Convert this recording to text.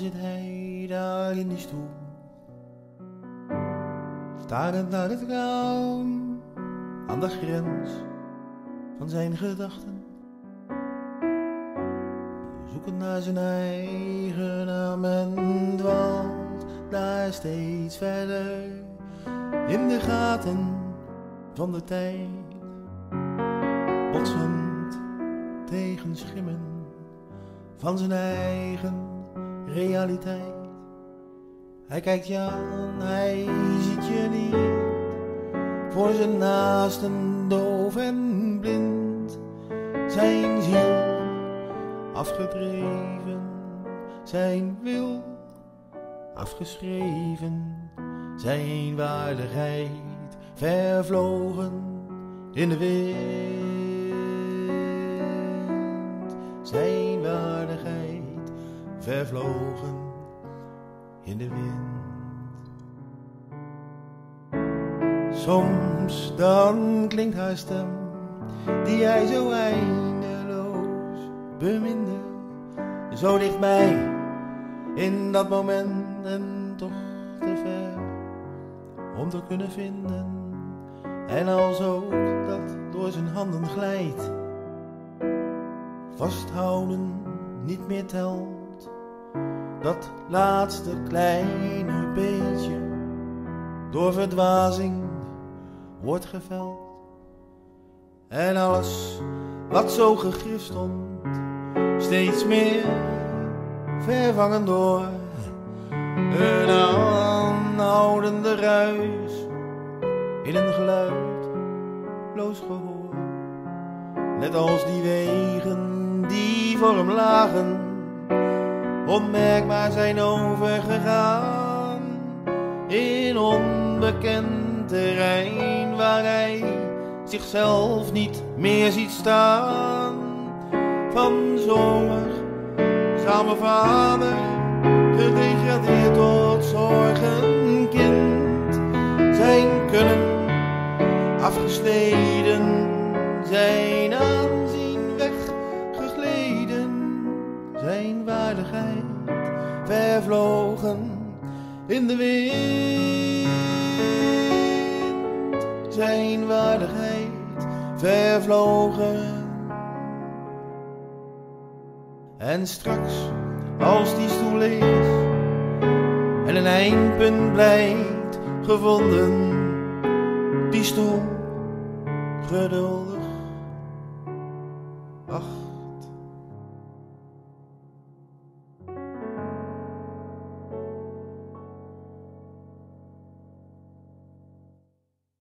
zit hij daar in die stoel, starend naar het raam aan de grens van zijn gedachten. Zoekend naar zijn eigen naam en dwaalt daar steeds verder in de gaten van de tijd. Botsend tegen schimmen van zijn eigen realiteit. Hij kijkt je aan, hij ziet je niet. Voor zijn naasten doof en blind. Zijn ziel afgedreven, zijn wil afgeschreven. Zijn waardigheid vervlogen in de wind. Vervlogen in de wind. Soms dan klinkt haar stem, die hij zo eindeloos beminde. Zo dichtbij in dat moment en toch te ver om te kunnen vinden. En als ook dat door zijn handen glijdt, vasthouden niet meer telt. Dat laatste kleine beetje door verdwazing wordt geveld. En alles wat zo gegrift stond, steeds meer vervangen door een aanhoudende ruis in een geluidloos gehoor. Net als die wegen die voor hem lagen, onmerkbaar zijn overgegaan in onbekend terrein waar hij zichzelf niet meer ziet staan. Van zorgzame vader, gedegradeerd tot zorgenkind. Zijn kunnen afgesneden, zijn aanzien zijn waardigheid vervlogen in de wind. Zijn waardigheid vervlogen. En straks, als die stoel is en een eindpunt blijkt gevonden, die stoel geduldig.